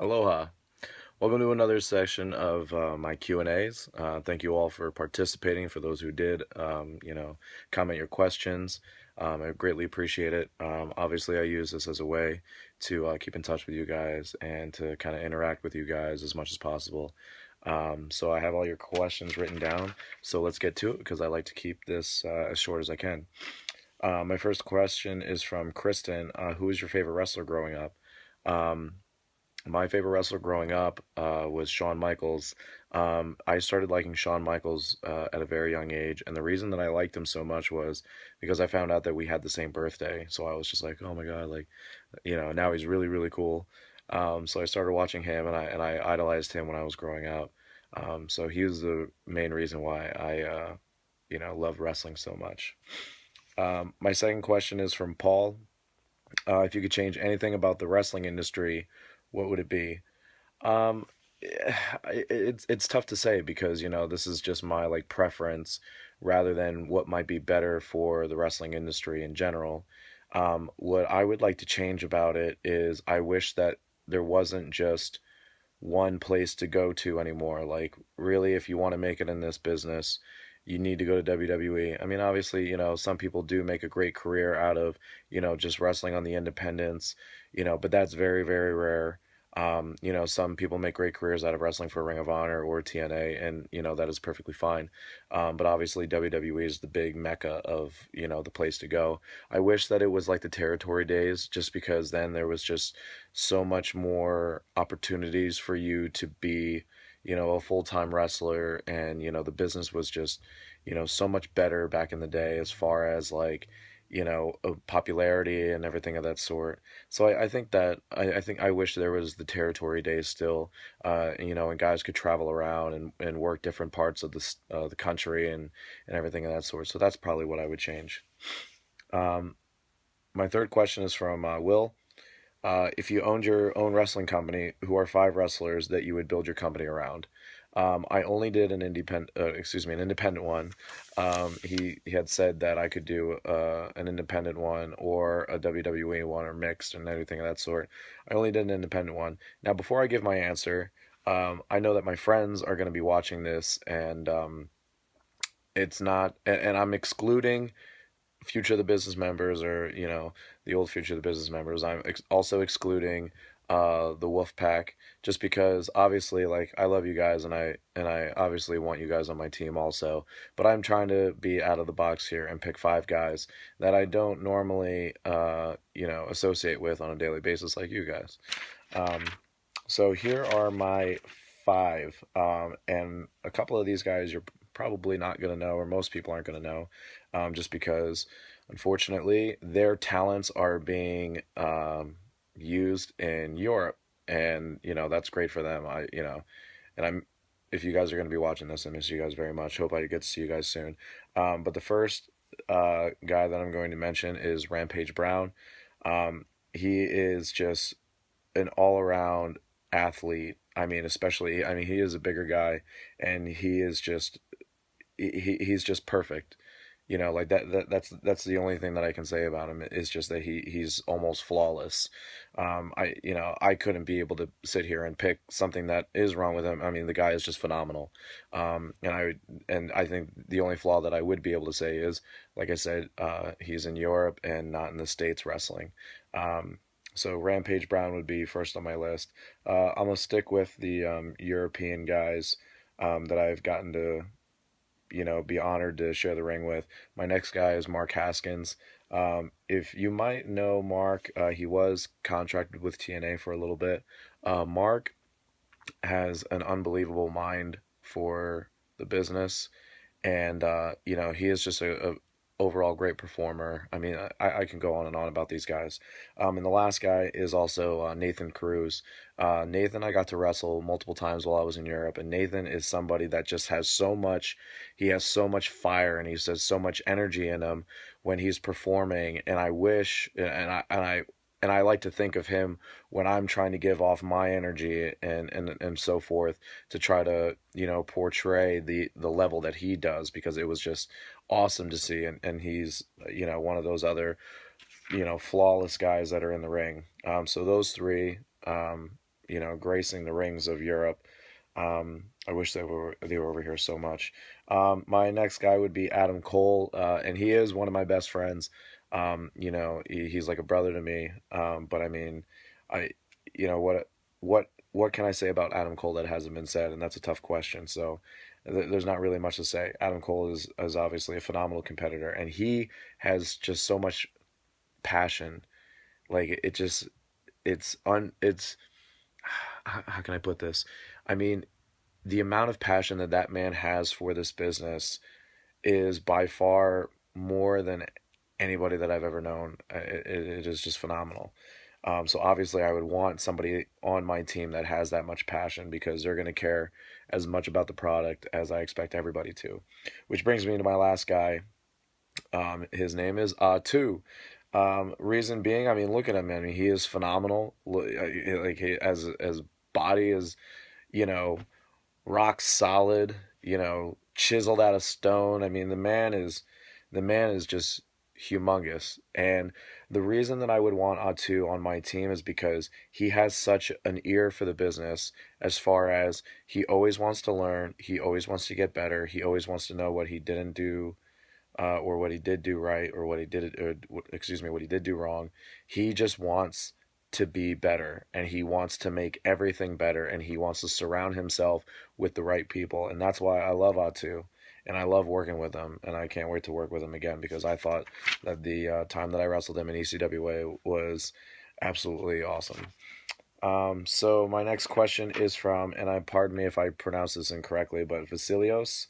Aloha. Welcome to another session of uh, my Q and A's. Uh, thank you all for participating. For those who did, um, you know, comment your questions. Um, I greatly appreciate it. Um, obviously, I use this as a way to uh, keep in touch with you guys and to kind of interact with you guys as much as possible. Um, so I have all your questions written down. So let's get to it because I like to keep this uh, as short as I can. Uh, my first question is from Kristen. Uh, who was your favorite wrestler growing up? Um, my favorite wrestler growing up uh, was Shawn Michaels. Um, I started liking Shawn Michaels uh, at a very young age, and the reason that I liked him so much was because I found out that we had the same birthday. So I was just like, oh my god, like, you know, now he's really really cool. Um, so I started watching him, and I and I idolized him when I was growing up. Um, so he was the main reason why I, uh, you know, love wrestling so much. Um, my second question is from Paul. Uh, if you could change anything about the wrestling industry, what would it be? Um, it's it's tough to say because you know this is just my like preference rather than what might be better for the wrestling industry in general. Um, what I would like to change about it is I wish that there wasn't just one place to go to anymore. Like really, if you want to make it in this business, you need to go to WWE. I mean, obviously, you know, some people do make a great career out of, you know, just wrestling on the independents, you know, but that's very, very rare. Um, you know, some people make great careers out of wrestling for Ring of Honor or TNA, and you know that is perfectly fine. Um, but obviously, WWE is the big mecca of you know the place to go. I wish that it was like the territory days, just because then there was just so much more opportunities for you to be you know, a full time wrestler, and you know, the business was just, you know, so much better back in the day as far as like, you know, popularity and everything of that sort. So I, I think that I, I think I wish there was the territory days still, uh, you know, and guys could travel around and, and work different parts of the uh, the country and and everything of that sort. So that's probably what I would change. Um, my third question is from uh, Will uh, if you owned your own wrestling company, who are five wrestlers that you would build your company around? Um, I only did an independent, uh, excuse me, an independent one. Um, he, he had said that I could do uh, an independent one or a WWE one or mixed and anything of that sort. I only did an independent one. Now, before I give my answer, um, I know that my friends are going to be watching this, and um, it's not, and, and I'm excluding future of the business members or you know the old future of the business members i'm ex- also excluding uh the wolf pack just because obviously like i love you guys and i and i obviously want you guys on my team also but i'm trying to be out of the box here and pick five guys that i don't normally uh you know associate with on a daily basis like you guys. Um so here are my five um and a couple of these guys you're probably not going to know, or most people aren't going to know, um, just because unfortunately their talents are being um, used in Europe, and you know that's great for them. I you know, and I'm if you guys are going to be watching this, I miss you guys very much. Hope I get to see you guys soon. Um, but the first uh, guy that I'm going to mention is Rampage Brown. Um, he is just an all around athlete. I mean, especially, I mean, he is a bigger guy and he is just he he's just perfect. You know, like that, that that's that's the only thing that I can say about him is just that he he's almost flawless. Um, I you know I couldn't be able to sit here and pick something that is wrong with him. I mean, the guy is just phenomenal. Um, and I and I think the only flaw that I would be able to say is, like I said, uh, he's in Europe and not in the states wrestling. Um, so Rampage Brown would be first on my list. Uh, I'm gonna stick with the um, European guys um, that I've gotten to you know, be honored to share the ring with. My next guy is Mark Haskins. Um, if you might know Mark, uh, he was contracted with TNA for a little bit. Uh, Mark has an unbelievable mind for the business, and uh, you know he is just a, a, overall great performer. I mean, I, I can go on and on about these guys. Um, and the last guy is also uh, Nathan Cruz. Uh, Nathan, I got to wrestle multiple times while I was in Europe, and Nathan is somebody that just has so much. He has so much fire, and he has so much energy in him when he's performing. And I wish, and I and I and I like to think of him when I'm trying to give off my energy and, and and so forth to try to you know portray the the level that he does because it was just awesome to see and and he's you know one of those other you know flawless guys that are in the ring um, so those three um, you know, gracing the rings of Europe. Um, I wish they were they were over here so much. Um, my next guy would be Adam Cole, uh, and he is one of my best friends. Um, you know, he, he's like a brother to me. Um, but I mean, I, you know, what what what can I say about Adam Cole that hasn't been said? And that's a tough question. So th- there's not really much to say. Adam Cole is is obviously a phenomenal competitor, and he has just so much passion. Like it just, it's un, it's. How can I put this? I mean, the amount of passion that that man has for this business is by far more than anybody that I've ever known. It, it is just phenomenal. Um, so obviously, I would want somebody on my team that has that much passion because they're going to care as much about the product as I expect everybody to. Which brings me to my last guy. Um, his name is Atu. Um, reason being, I mean, look at him. I mean, he is phenomenal. Like he, as as body is, you know, rock solid. You know, chiseled out of stone. I mean, the man is the man is just humongous. And the reason that I would want Atu on my team is because he has such an ear for the business as far as he always wants to learn, he always wants to get better, he always wants to know what he didn't do uh, or what he did do right or what he did or excuse me, what he did do wrong. He just wants to be better and he wants to make everything better and he wants to surround himself with the right people and that's why I love Atu and I love working with him, and I can't wait to work with him again because I thought that the uh, time that I wrestled him in ECWA was absolutely awesome. Um, so my next question is from, and I pardon me if I pronounce this incorrectly, but Vasilios.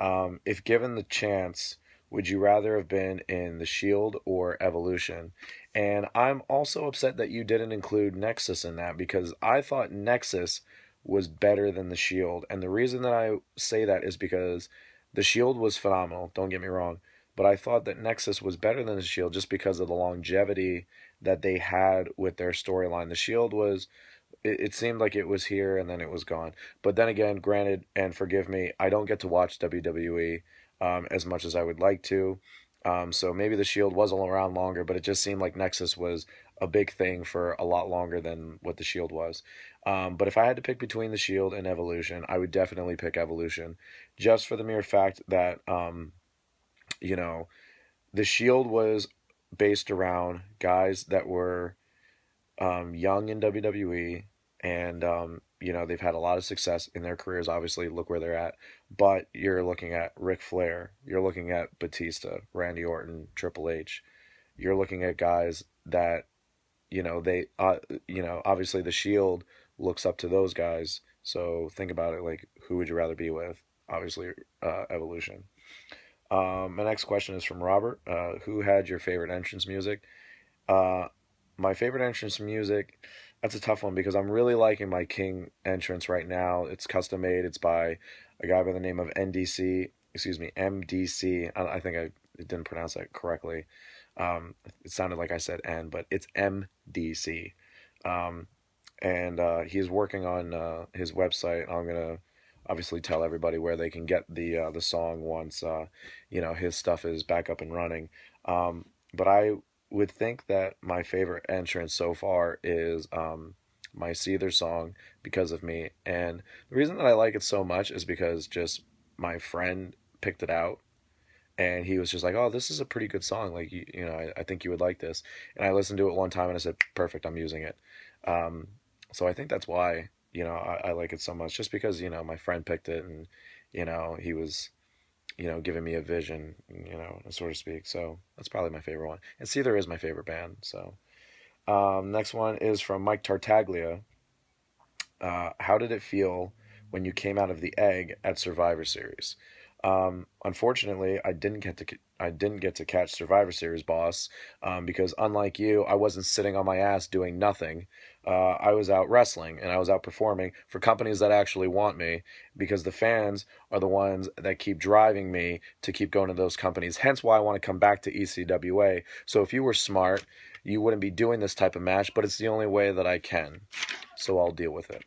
Um, if given the chance, would you rather have been in the Shield or Evolution? And I'm also upset that you didn't include Nexus in that because I thought Nexus was better than the Shield, and the reason that I say that is because the Shield was phenomenal, don't get me wrong, but I thought that Nexus was better than the Shield just because of the longevity that they had with their storyline. The Shield was it, it seemed like it was here and then it was gone. But then again, granted, and forgive me, I don't get to watch WWE um, as much as I would like to. Um, so maybe the Shield was around longer, but it just seemed like Nexus was a big thing for a lot longer than what the Shield was. Um, but if I had to pick between the Shield and Evolution, I would definitely pick Evolution, just for the mere fact that, um, you know, the Shield was based around guys that were um, young in WWE, and um, you know they've had a lot of success in their careers. Obviously, look where they're at. But you're looking at Ric Flair, you're looking at Batista, Randy Orton, Triple H. You're looking at guys that you know they uh, you know obviously the shield looks up to those guys so think about it like who would you rather be with obviously uh, evolution um, my next question is from robert uh, who had your favorite entrance music uh, my favorite entrance music that's a tough one because i'm really liking my king entrance right now it's custom made it's by a guy by the name of ndc excuse me mdc i, I think i didn't pronounce that correctly um, it sounded like I said N, but it's MDC. Um, and uh, he's working on uh, his website. I'm gonna obviously tell everybody where they can get the uh, the song once uh, you know his stuff is back up and running. Um, but I would think that my favorite entrance so far is um, my Seether song because of me. And the reason that I like it so much is because just my friend picked it out and he was just like, "Oh, this is a pretty good song. Like, you, you know, I, I, think you would like this." And I listened to it one time, and I said, "Perfect, I'm using it." Um, so I think that's why you know I, I, like it so much, just because you know my friend picked it, and you know he was, you know, giving me a vision, you know, so to speak. So that's probably my favorite one. And Seether is my favorite band. So um, next one is from Mike Tartaglia. Uh, how did it feel when you came out of the egg at Survivor Series? Um, unfortunately, I didn't get to I didn't get to catch Survivor Series, boss, um, because unlike you, I wasn't sitting on my ass doing nothing. Uh, I was out wrestling and I was out performing for companies that actually want me, because the fans are the ones that keep driving me to keep going to those companies. Hence, why I want to come back to ECWA. So if you were smart, you wouldn't be doing this type of match, but it's the only way that I can. So I'll deal with it.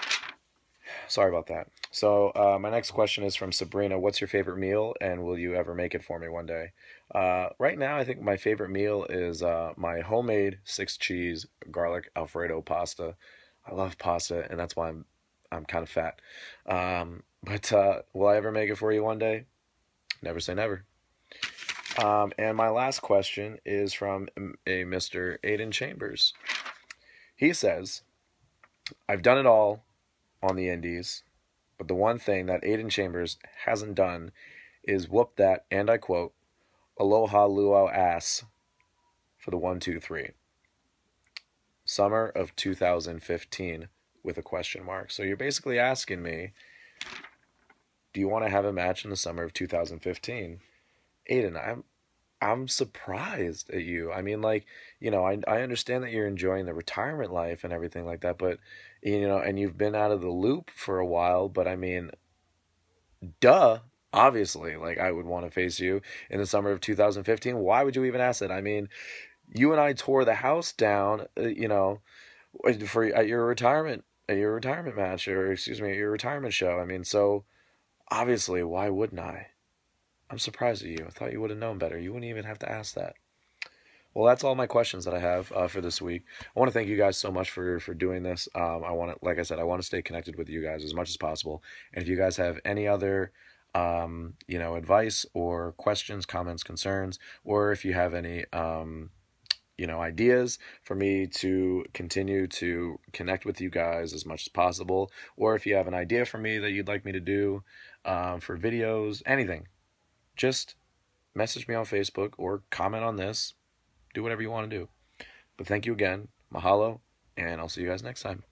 Sorry about that. So uh, my next question is from Sabrina. What's your favorite meal, and will you ever make it for me one day? Uh, right now, I think my favorite meal is uh, my homemade six cheese garlic Alfredo pasta. I love pasta, and that's why I'm I'm kind of fat. Um, but uh, will I ever make it for you one day? Never say never. Um, and my last question is from a Mr. Aiden Chambers. He says, I've done it all on the indies, but the one thing that Aiden Chambers hasn't done is whoop that, and I quote, aloha luau ass for the one, two, three. Summer of 2015 with a question mark. So you're basically asking me, do you want to have a match in the summer of 2015? Aiden, I'm I'm surprised at you. I mean, like, you know, I I understand that you're enjoying the retirement life and everything like that, but you know, and you've been out of the loop for a while, but I mean, duh, obviously, like I would want to face you in the summer of 2015. Why would you even ask that? I mean, you and I tore the house down, uh, you know, for at your retirement at your retirement match or excuse me, at your retirement show. I mean, so obviously, why wouldn't I? I'm surprised at you. I thought you would have known better. You wouldn't even have to ask that. Well, that's all my questions that I have uh, for this week. I want to thank you guys so much for for doing this. Um, I want to, like I said, I want to stay connected with you guys as much as possible. And if you guys have any other, um, you know, advice or questions, comments, concerns, or if you have any, um, you know, ideas for me to continue to connect with you guys as much as possible, or if you have an idea for me that you'd like me to do um, for videos, anything, just message me on Facebook or comment on this. Do whatever you want to do. But thank you again. Mahalo, and I'll see you guys next time.